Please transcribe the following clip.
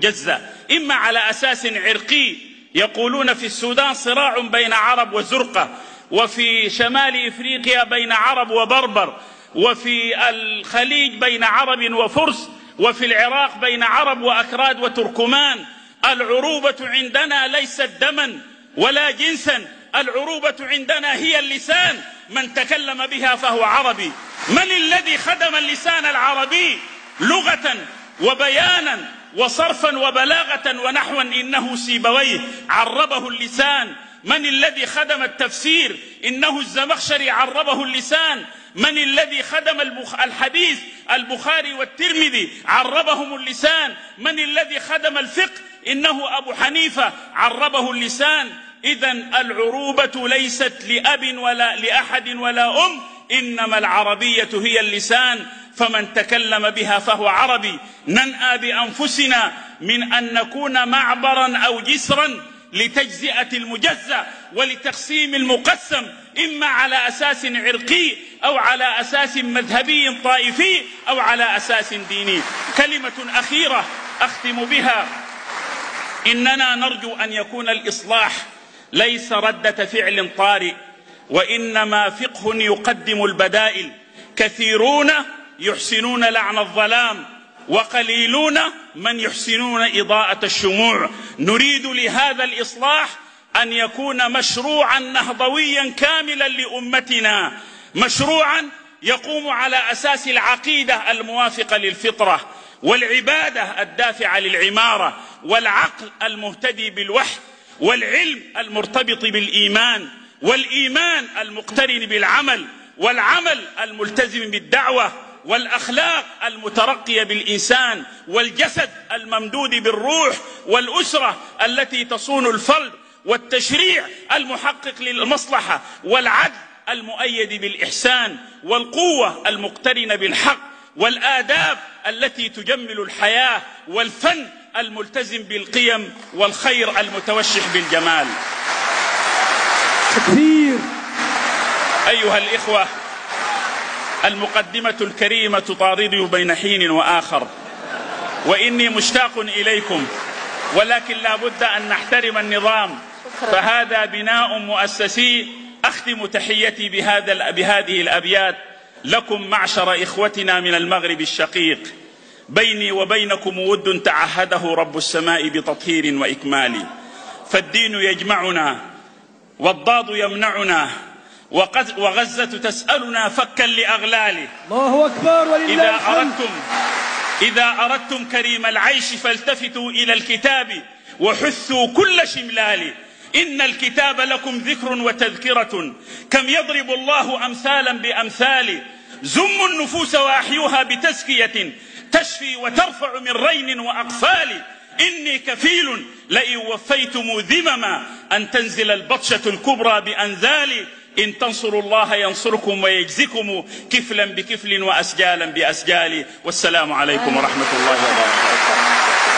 جزة. إما على أساس عرقي. يقولون في السودان صراع بين عرب وزرقة وفي شمال إفريقيا بين عرب وبربر وفي الخليج بين عرب وفرس وفي العراق بين عرب وأكراد وتركمان. العروبة عندنا ليست دما ولا جنسا. العروبة عندنا هي اللسان. من تكلم بها فهو عربي. من الذي خدم اللسان العربي لغة وبيانا؟ وصرفا وبلاغة ونحوا إنه سيبويه. عربه اللسان. من الذي خدم التفسير؟ إنه الزمخشري عربه اللسان. من الذي خدم الحديث؟ البخاري والترمذي. عربهم اللسان. من الذي خدم الفقه؟ إنه أبو حنيفة. عربه اللسان. إذا العروبة ليست لأب ولا لأحد ولا أم. إنما العربية هي اللسان. فمن تكلم بها فهو عربي. ننأى بأنفسنا من أن نكون معبرا أو جسرا لتجزئة المجزأ ولتقسيم المقسم إما على أساس عرقي أو على أساس مذهبي طائفي أو على أساس ديني. كلمة أخيرة أختم بها. إننا نرجو أن يكون الإصلاح ليس ردة فعل طارئ وإنما فقه يقدم البدائل. كثيرون يحسنون لعن الظلام وقليلون من يحسنون إضاءة الشموع. نريد لهذا الإصلاح أن يكون مشروعا نهضويا كاملا لأمتنا مشروعا يقوم على أساس العقيدة الموافقة للفطرة والعبادة الدافعة للعمارة والعقل المهتدي بالوحي والعلم المرتبط بالإيمان والإيمان المقترن بالعمل والعمل الملتزم بالدعوة والأخلاق المترقية بالإنسان والجسد الممدود بالروح والأسرة التي تصون الفرد والتشريع المحقق للمصلحة والعدل المؤيد بالإحسان والقوة المقترنة بالحق والآداب التي تجمل الحياة والفن الملتزم بالقيم والخير المتوشح بالجمال. تكبير أيها الإخوة المقدمة الكريمة تطاردني بين حين وآخر. وإني مشتاق إليكم ولكن لا بد أن نحترم النظام. فهذا بناء مؤسسي أختم تحيتي بهذا بهذه الأبيات لكم معشر إخوتنا من المغرب الشقيق. بيني وبينكم ود تعهده رب السماء بتطهير وإكمال. فالدين يجمعنا والضاد يمنعنا وغزة تسألنا فكا لأغلاله. الله أكبر ولله إذا أردتم إذا أردتم كريم العيش فالتفتوا إلى الكتاب وحثوا كل شملال إن الكتاب لكم ذكر وتذكرة كم يضرب الله أمثالا بأمثال زموا النفوس وأحيوها بتزكية تشفي وترفع من رين وأقفال. إني كفيل لئن وفيتم ذمما أن تنزل البطشة الكبرى بأنذال إن تنصروا الله ينصركم ويجزكم كفلا بكفل وأسجالا بأسجال. والسلام عليكم ورحمة الله وبركاته.